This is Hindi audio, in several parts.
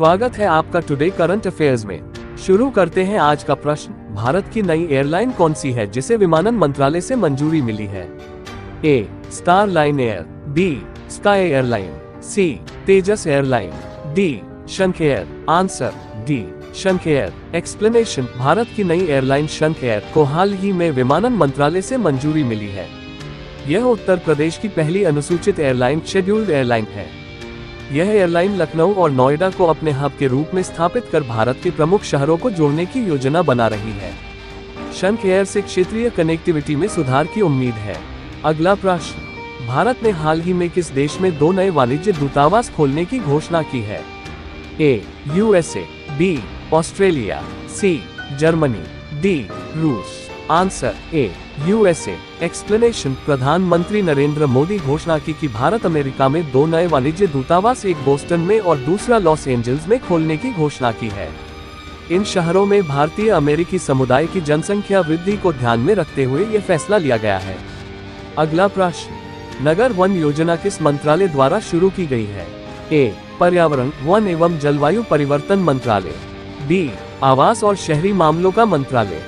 स्वागत है आपका टुडे करंट अफेयर्स में। शुरू करते हैं आज का प्रश्न। भारत की नई एयरलाइन कौन सी है, जिसे विमानन मंत्रालय से मंजूरी मिली है? A star line air B sky airline C Tejas airline D Shankh air answer D Shankh air explanation Bharat की नई एयरलाइन शंख एयर को हाल ही में विमानन मंत्रालय से मंजूरी मिली है। यह उत्तर प्रदेश की पहली अनुसूचित एयरलाइन शेड्यूल्ड एयरलाइन है। यह एयरलाइन लखनऊ और नोएडा को अपने हब के रूप में स्थापित कर भारत के प्रमुख शहरों को जोड़ने की योजना बना रही है। शंख एयर से क्षेत्रीय कनेक्टिविटी में सुधार की उम्मीद है। अगला प्रश्न, भारत ने हाल ही में किस देश में दो नए वाणिज्य दूतावास खोलने की घोषणा की है? A USA B Australia C Germany D रूस आंसर, ए यूएसए एक्सप्लेनेशन प्रधानमंत्री नरेंद्र मोदी घोषणा की कि भारत अमेरिका में दो नए वाणिज्य दूतावास, एक बोस्टन में और दूसरा लॉस एंजल्स में खोलने की घोषणा की है। इन शहरों में भारतीय अमेरिकी समुदाय की जनसंख्या वृद्धि को ध्यान में रखते हुए ये फैसला लिया गया है। अगला प्रश्न, नगर वन योजना किस मंत्रालय द्वारा शुरू की गई है? ए, पर्यावरण, वन एवं जलवायु परिवर्तन मंत्रालय। बी, आवास और शहरी मामलों का मंत्रालय।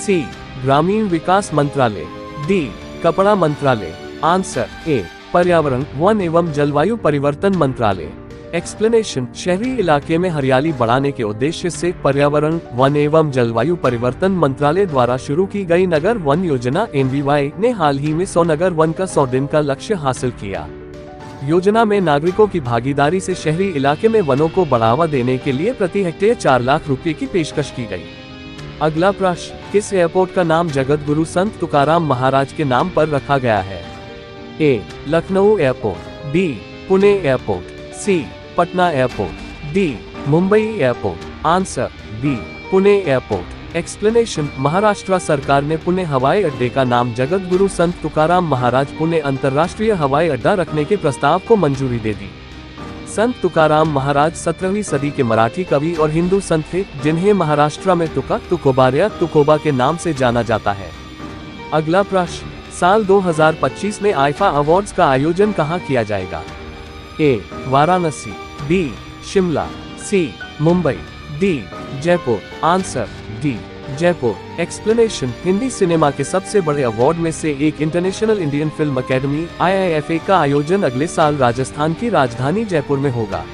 सी ग्रामीण विकास मंत्रालय, डी, कपड़ा मंत्रालय, आंसर, ए, पर्यावरण, वन एवं जलवायु परिवर्तन मंत्रालय। एक्सप्लेनेशन, शहरी इलाके में हरियाली बढ़ाने के उद्देश्य से पर्यावरण, वन एवं जलवायु परिवर्तन मंत्रालय द्वारा शुरू की गई नगर वन योजना एन ने हाल ही में सौ नगर वन का सौ दिन का लक्ष्य हासिल किया। योजना में नागरिकों की भागीदारी से शहरी इलाके में वनों को बढ़ावा देने के लिए प्रति हेक्टेयर चार लाख रुपए की पेशकश की गई। अगला प्रश्न, किस एयरपोर्ट का नाम जगत गुरु संत तुकाराम महाराज के नाम पर रखा गया है? A Lucknow airport B Pune airport C Patna airport D Mumbai airport answer B Pune airport explanation Maharashtra सरकार ने पुणे हवाई अड्डे का नाम जगत गुरु संत तुकाराम महाराज पुणे अंतर्राष्ट्रीय हवाई अड्डा रखने के प्रस्ताव को मंजूरी दे दी। संत तुकाराम महाराज सत्रहवीं सदी के मराठी कवि और हिंदू संत थे, जिन्हें महाराष्ट्र में तुका, तुकोबारिया, तुकोबा के नाम से जाना जाता है। अगला प्रश्न, साल 2025 में आईफा अवार्ड्स का आयोजन कहाँ किया जाएगा? A, Varanasi, B, Shimla, C, Mumbai, D, Jaipur, answer, D. Jaipur explanation Hindi cinema के सबसे बड़े अवार्ड में से एक इंटरनेशनल इंडियन फ़िल्म अकेडमी आई का आयोजन अगले साल राजस्थान की राजधानी जयपुर में होगा।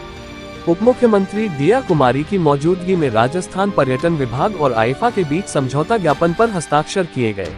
उप मुख्यमंत्री दिया कुमारी की मौजूदगी में राजस्थान पर्यटन विभाग और आईफा के बीच समझौता ज्ञापन पर हस्ताक्षर किए गए।